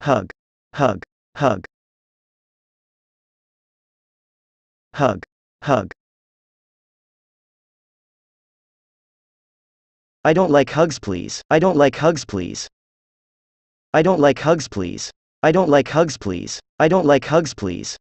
hug, hug, hug, hug, hug. I don't like hugs, please. I don't like hugs, please. I don't like hugs, please. I don't like hugs, please. I don't like hugs, please.